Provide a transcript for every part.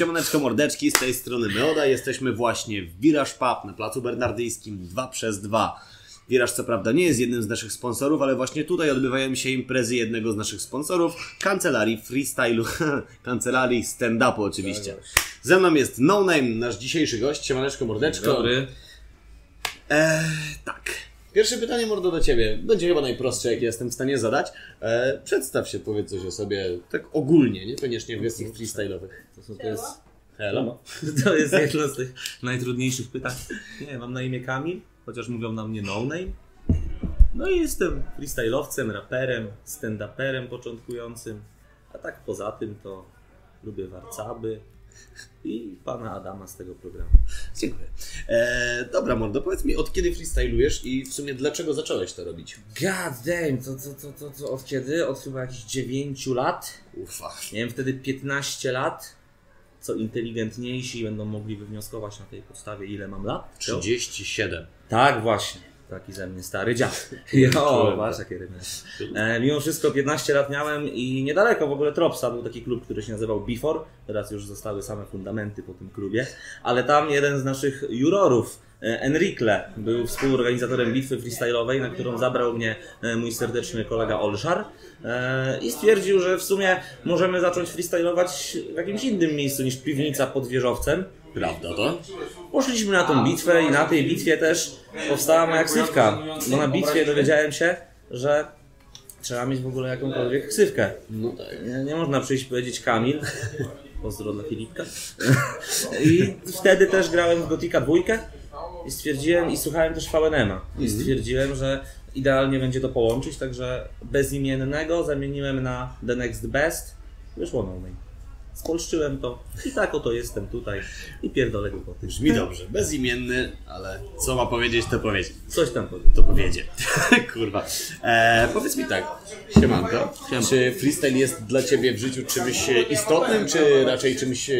Siemaneczko mordeczki, z tej strony Meoda. Jesteśmy właśnie w Viraż Pub na Placu Bernardyjskim 2 przez 2 Viraż co prawda nie jest jednym z naszych sponsorów, ale właśnie tutaj odbywają się imprezy jednego z naszych sponsorów, kancelarii freestylu, kancelarii stand-upu oczywiście. Ze mną jest No Name, nasz dzisiejszy gość. Siemaneczko mordeczko. Dobry. Eee, tak. Pierwsze pytanie, mordo, do Ciebie. Będzie chyba najprostsze, jakie jestem w stanie zadać. Eee, przedstaw się, powiedz coś o sobie, tak ogólnie, niekoniecznie w kwestiach freestyle'owych. To, są- to, jest, Hello. to jest jedno z tych najtrudniejszych pytań. Nie, mam na imię Kamil, chociaż mówią na mnie no name. No i jestem freestyle'owcem, raperem, stand-uperem początkującym. A tak poza tym to lubię warcaby i pana Adama z tego programu. Dziękuję. Eee, dobra, mordo, powiedz mi, od kiedy freestylujesz i w sumie dlaczego zacząłeś to robić? God damn, to, to, to, to, to od kiedy? Od chyba jakichś 9 lat. Ufa. Miałem wtedy 15 lat. Co inteligentniejsi będą mogli wywnioskować na tej podstawie, ile mam lat. 37. Tak, właśnie. Taki ze mnie stary dziad. Jo, patrz jakie rymy. E, mimo wszystko 15 lat miałem i niedaleko w ogóle Tropsa był taki klub, który się nazywał Before. Teraz już zostały same fundamenty po tym klubie. Ale tam jeden z naszych jurorów, e, Enrique, był współorganizatorem bitwy freestyle'owej, na którą zabrał mnie e, mój serdeczny kolega Olszar. E, I stwierdził, że w sumie możemy zacząć freestylować w jakimś innym miejscu niż piwnica pod wieżowcem. Prawda to? Poszliśmy na tą bitwę i na tej bitwie też powstała moja ksywka. Bo na bitwie dowiedziałem się, że trzeba mieć w ogóle jakąkolwiek ksywkę. No tak. Nie, nie można przyjść i powiedzieć Kamil. Pozdro dla Filipka. I wtedy też grałem w Gotika dwójkę i stwierdziłem, i słuchałem też VNM-a. I stwierdziłem, że idealnie będzie to połączyć, także bezimiennego zamieniłem na The Next Best. Wyszło no name. Spolszczyłem to i tak oto jestem tutaj i pierdolę głupoty. Brzmi dobrze. Bezimienny, ale co ma powiedzieć, to powiedzieć. Coś tam powiem. To powiedzie. Kurwa. Eee, powiedz mi tak, siemanko, Siema. czy freestyle jest dla Ciebie w życiu czymś e, istotnym, czy raczej czymś, e,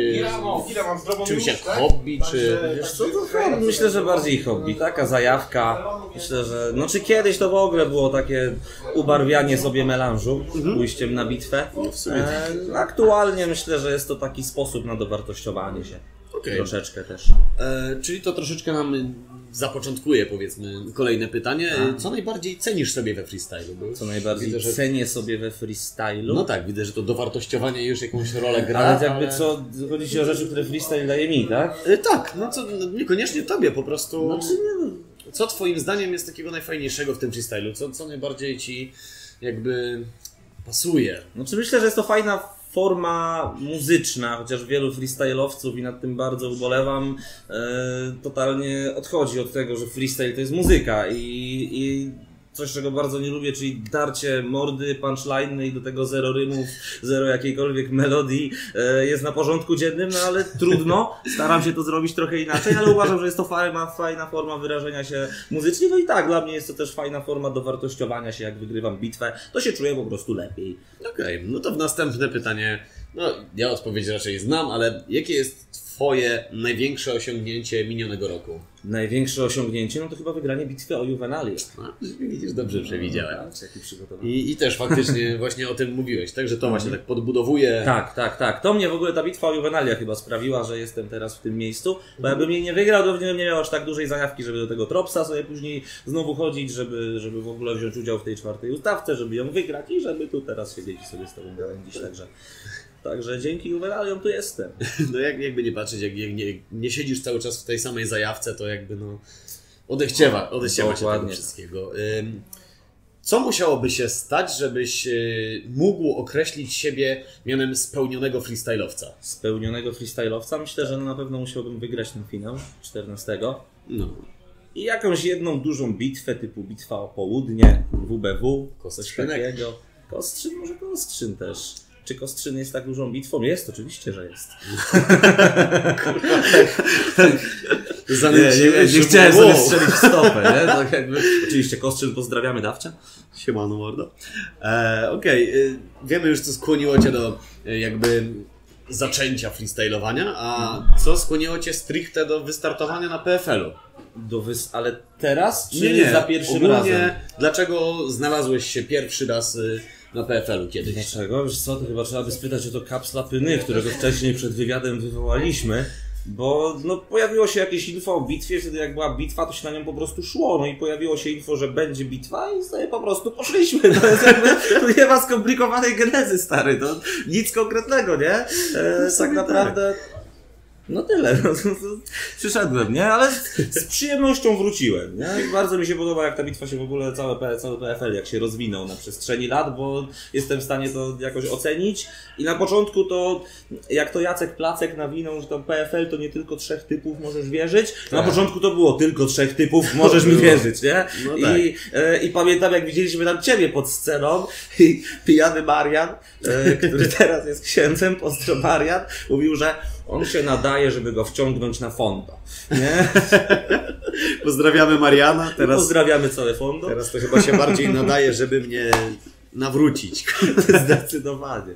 czymś jak hobby, czy... Wiesz co, to hobby, myślę, że bardziej hobby, taka zajawka. Myślę, że, no czy kiedyś to w ogóle było takie ubarwianie sobie melanżu, pójściem na bitwę. w sumie E, aktualnie myślę, że jest to taki sposób na dowartościowanie się. Okej. Troszeczkę też. E, czyli to troszeczkę nam zapoczątkuje, powiedzmy, kolejne pytanie. E, Co najbardziej cenisz sobie we freestylu? Co najbardziej widzę, że... cenię sobie we freestylu. No tak, widzę, że to dowartościowanie już jakąś rolę gra. ale jakby co, chodzi o rzeczy, które freestyle daje mi, tak? E, tak, no co, niekoniecznie tobie, po prostu... Znaczy, no, Co twoim zdaniem jest takiego najfajniejszego w tym freestylu? Co, co najbardziej ci jakby pasuje? Znaczy myślę, że jest to fajna forma muzyczna, chociaż wielu freestyle'owców i nad tym bardzo ubolewam, e, totalnie odchodzi od tego, że freestyle to jest muzyka i, i coś, czego bardzo nie lubię, czyli darcie mordy, punchline i do tego zero rymów, zero jakiejkolwiek melodii e, jest na porządku dziennym, no ale trudno, staram się to zrobić trochę inaczej, ale uważam, że jest to fajna, fajna forma wyrażenia się muzycznie, no i tak, dla mnie jest to też fajna forma dowartościowania się, jak wygrywam bitwę, to się czuję po prostu lepiej. Okej, no to w następne pytanie. No, ja odpowiedź raczej znam, ale jakie jest twoje największe osiągnięcie minionego roku? Największe osiągnięcie, no to chyba wygranie bitwy o Juvenalię. Widzisz, dobrze przewidziałem. Patrz, jaki przygotowany. I, I też faktycznie właśnie o tym mówiłeś, także to właśnie tak podbudowuje. Tak, tak, tak. To mnie w ogóle ta bitwa o Juvenalia chyba sprawiła, że jestem teraz w tym miejscu, bo jakbym jej nie wygrał, to bym nie miał aż tak dużej zajawki, żeby do tego Tropsa sobie później znowu chodzić, żeby, żeby w ogóle wziąć udział w tej czwartej ustawce, żeby ją wygrać i żeby tu teraz siedzieć i sobie z tobą gawędzić, także... Także dzięki Juvenaliom tu jestem. No jak, jakby nie patrzeć, jak, jak nie, nie siedzisz cały czas w tej samej zajawce, to jakby no odechciewa, odechciewa się tego Dokładnie. wszystkiego. Co musiałoby się stać, żebyś y, mógł określić siebie mianem spełnionego freestylowca? Spełnionego freestyle'owca myślę, że na pewno musiałbym wygrać ten finał 14. No, I jakąś jedną dużą bitwę, typu bitwa o południe, WBW, coś Kostrzynek. takiego. Kostrzyn, może Kostrzyn też. Czy Kostrzyn jest tak dużą bitwą? Jest, oczywiście, że jest. Zanęciłeś, że- wow. strzelić w stopę, nie? Tak jakby. Oczywiście, Kostrzyn pozdrawiamy dawcia. Siemano mordo. E, Okej, y, wiemy już co skłoniło Cię do y, jakby zaczęcia freestylowania, a co skłoniło Cię stricte do wystartowania na PFL-u? Do wys... Ale teraz, czy za pierwszym Ogólnie, razem? dlaczego znalazłeś się pierwszy raz y, na PFL-u kiedyś. Dlaczego? Wiesz co, to chyba trzeba by spytać o to kapsla Pyny, którego wcześniej przed wywiadem wywołaliśmy. Bo no, pojawiło się jakieś info o bitwie, wtedy jak była bitwa, to się na nią po prostu szło. No i pojawiło się info, że będzie bitwa i sobie po prostu poszliśmy. To jest jakby, to nie ma skomplikowanej genezy, stary. To nic konkretnego, nie? E, tak naprawdę. No tyle. No, przyszedłem, nie? Ale z, przyjemnością wróciłem. Nie? I bardzo mi się podoba, jak ta bitwa się w ogóle, całe, cały PFL, jak się rozwinął na przestrzeni lat, bo jestem w stanie to jakoś ocenić. I na początku to, jak to Jacek Placek nawinął, że to PFL to nie tylko trzech typów, możesz wierzyć. Na Tak. początku to było tylko trzech typów, możesz mi było. wierzyć, nie? No I, e, I pamiętam, jak widzieliśmy tam ciebie pod sceną i pijany Marian, e, który teraz jest księdzem, pozdro Marian, mówił, że on się nadaje, żeby go wciągnąć na fondo. Nie? Pozdrawiamy Mariana. Teraz, Pozdrawiamy całe fondo. teraz to chyba się bardziej nadaje, żeby mnie nawrócić. Zdecydowanie.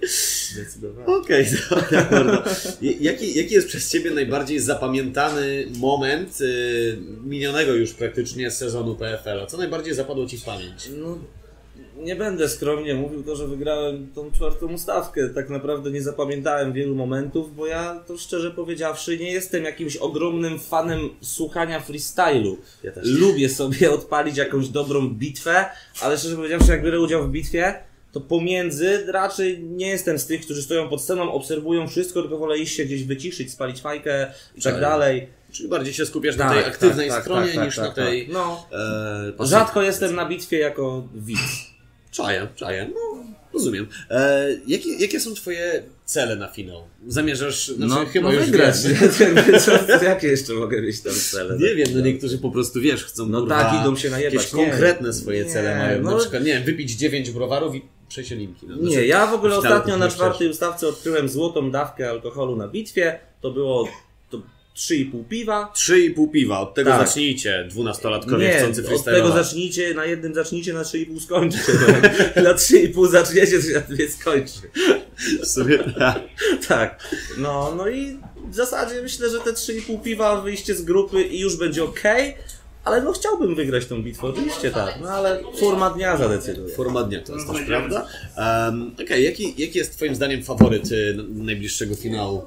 Zdecydowanie. Okej, dobra, mordo. Jaki, jaki jest przez Ciebie najbardziej zapamiętany moment y, minionego już praktycznie sezonu PFL-a? Co najbardziej zapadło Ci w pamięć? No, nie będę skromnie mówił to, że wygrałem tą czwartą ustawkę. Tak naprawdę nie zapamiętałem wielu momentów, bo ja to szczerze powiedziawszy nie jestem jakimś ogromnym fanem słuchania freestylu. Ja. Lubię sobie odpalić jakąś dobrą bitwę, ale szczerze powiedziawszy, jak biorę udział w bitwie, to pomiędzy raczej nie jestem z tych, którzy stoją pod sceną, obserwują wszystko, tylko wolę iść się gdzieś wyciszyć, spalić fajkę i tak Tak. dalej. Czyli bardziej się skupiasz na Tak, tej aktywnej tak, tak, stronie tak, niż tak, na tak, tej... tak. No, E, rzadko jestem na bitwie jako widz. Czaję, czaję. No, rozumiem. E, jakie, jakie są Twoje cele na finał? Zamierzasz, znaczy chyba już wygrać. jakie jeszcze mogę mieć tam cele? Nie wiem, no niektórzy po prostu, wiesz, chcą No kurwa, tak, idą się najebać. Jakieś Nie. konkretne swoje Nie, cele mają. Na no- przykład, nie wiem, wypić 9 browarów i przejść linki. No, Nie, znaczy, ja w ogóle ostatnio na czwartej ustawce odkryłem złotą dawkę alkoholu na bitwie. To było 3,5 piwa. 3,5 piwa, od tego Tak. zacznijcie, dwunastolatkowie Nie, chcący od freestylować. tego zacznijcie, na jednym zacznijcie, na 3,5 skończycie. No. na 3,5 zaczniecie, to na dwie skończy. W sumie tak. Tak. No, no i w zasadzie myślę, że te 3,5 piwa, wyjście z grupy i już będzie ok. Ale no chciałbym wygrać tą bitwę, oczywiście tak. No ale forma dnia zadecyduje. Forma dnia to jest też prawda. Um, Okej, jaki, jaki jest Twoim zdaniem faworyt y, najbliższego finału?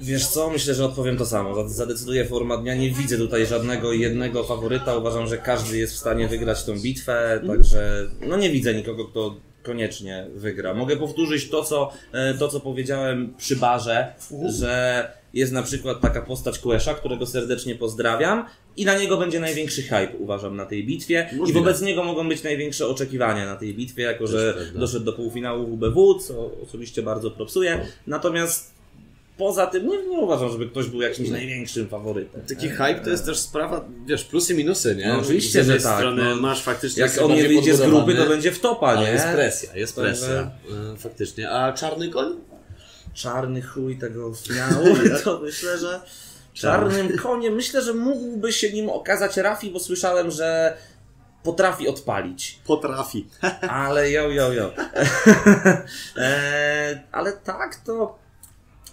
Wiesz co, myślę, że odpowiem to samo. Zad- Zadecyduje forma dnia. Nie widzę tutaj żadnego jednego faworyta. Uważam, że każdy jest w stanie wygrać tą bitwę, także no nie widzę nikogo, kto koniecznie wygra. Mogę powtórzyć to, co, e, to, co powiedziałem przy barze, że jest na przykład taka postać Quesha, którego serdecznie pozdrawiam i na niego będzie największy hype, uważam, na tej bitwie i Możliwe. wobec niego mogą być największe oczekiwania na tej bitwie, jako że doszedł do półfinału WBW, co osobiście bardzo propsuję. Natomiast poza tym nie, nie uważam, żeby ktoś był jakimś największym faworytem. Taki hype to jest też sprawa, wiesz, plusy, minusy, nie? No oczywiście, że tak, strony no. masz faktycznie... Jak on nie wyjdzie z grupy, to będzie w topa, nie? jest presja, jest presja. E, Faktycznie. A czarny koń? Czarny chuj tego finału, to myślę, że czarnym koniem, myślę, że mógłby się nim okazać Rafi, bo słyszałem, że potrafi odpalić. Potrafi. Ale jo, jo, jo. e, ale tak to...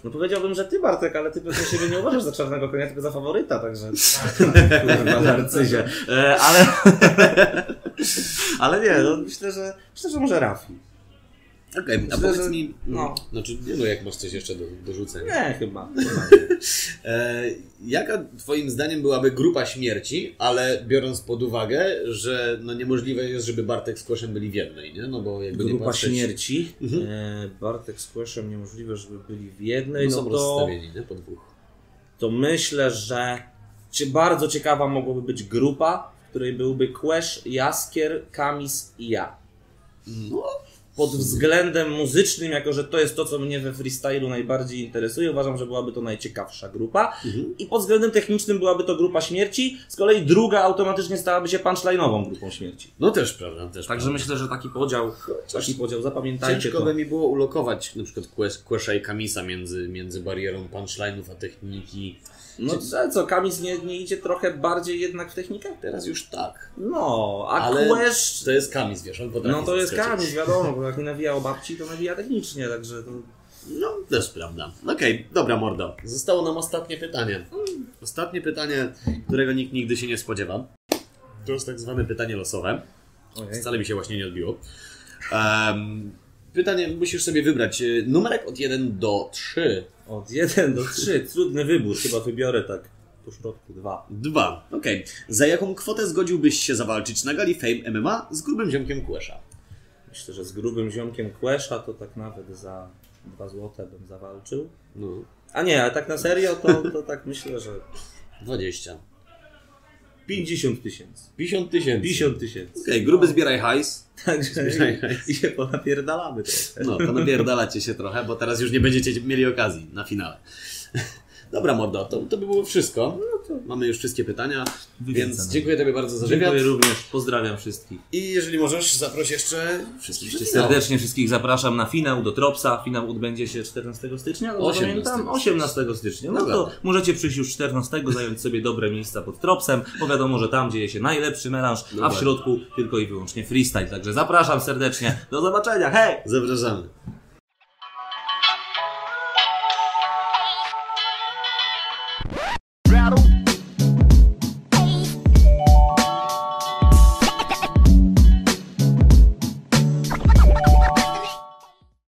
No powiedziałbym, że ty Bartek, ale ty pewnie siebie nie uważasz za czarnego konia, tylko za faworyta, także... Kurwa, narcyzie. E, ale... ale nie, no myślę, że myślę, że może Rafi. Okej, a Myślę, powiedz mi, no. znaczy, nie no, jak masz coś jeszcze do, do rzucenia. Nie, chyba. nie. E, jaka twoim zdaniem byłaby grupa śmierci, ale biorąc pod uwagę, że no niemożliwe jest, żeby Bartek z Koszem byli w jednej, nie? No bo jakby nie Grupa patrzeć, śmierci. Mhm. E, Bartek z Queshem niemożliwe, żeby byli w jednej. No No są to, rozstawieni, nie? Po dwóch. to myślę, że cie- bardzo ciekawa mogłaby być grupa, w której byłby Quesz, Jaskier, Kamis i ja. No, Pod względem muzycznym, jako że to jest to, co mnie we freestylu najbardziej interesuje, uważam, że byłaby to najciekawsza grupa. Mhm. I pod względem technicznym byłaby to grupa śmierci, z kolei druga automatycznie stałaby się punchline'ową grupą śmierci. no też prawda, też Także prawda. myślę, że taki podział, taki podział, zapamiętajcie Ciężko to. by mi było ulokować na przykład Quesha i Kamisa między, między barierą punchline'ów a techniki. No co, co, Kamis nie, nie idzie trochę bardziej jednak w technikę? Teraz już tak. No, a Ale to jest Kamis, wiesz, on potrafi No to jest zaskoczyć. Kamis, wiadomo, bo jak nie nawija o babci, to nawija technicznie, także to... No, też prawda. Okej, dobra mordo. Zostało nam ostatnie pytanie. Ostatnie pytanie, którego nikt nigdy się nie spodziewa. To jest tak zwane pytanie losowe. Ojej. Wcale mi się właśnie nie odbiło. Um, pytanie, musisz sobie wybrać e, numerek od 1 do 3. Od 1 do 3, trudny wybór, chyba wybiorę tak po środku 2. 2. Okej. Za jaką kwotę zgodziłbyś się zawalczyć na gali Fame MMA z grubym ziomkiem Kłesza? Myślę, że z grubym ziomkiem Kłesza to tak nawet za 2 złote bym zawalczył. No. A nie, ale tak na serio to, to tak myślę, że 20. 50 tysięcy. 50 tysięcy. 50 tysięcy. Okej, gruby zbieraj hajs. Także Zbieraj i, i się ponapierdalamy trochę. No, to napierdalacie się trochę, bo teraz już nie będziecie mieli okazji na finale. Dobra, Mordo, to, to by było wszystko. Mamy już wszystkie pytania, więc dziękuję Tobie bardzo za wywiad. Dziękuję również, pozdrawiam wszystkich. I jeżeli możesz, zaproś jeszcze wszystkich finału. Serdecznie wszystkich zapraszam na finał do Tropsa. Finał odbędzie się 14 stycznia, dobrze 18 pamiętam? 18 stycznia. No to Dobra. możecie przyjść już 14, zająć sobie dobre miejsca pod Tropsem, bo wiadomo, że tam dzieje się najlepszy melanż, a w Dobra. środku tylko i wyłącznie freestyle. Także zapraszam serdecznie. Do zobaczenia. Hej! Zapraszamy.